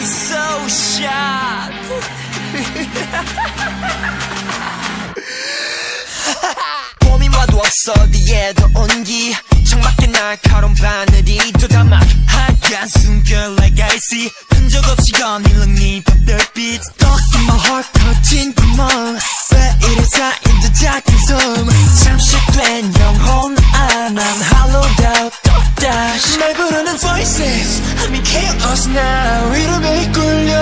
I'm so shocked. 봄이 와도 없어 어디에도 온기. 창밖에 날카로운 바늘이 또 담아 하얀 숨결 like icy 흔적 없이 거닐는 이 밤별빛. Stuck in my heart 터진 구멍 왜 쌓인 듯 작은 숨. 잠식된 영혼 out dash 날 부르는 voices I'm in chaos now 이름에 이끌려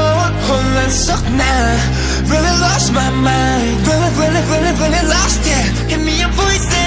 혼란 속나 Really lost my mind Really really really really lost it Hit me up voices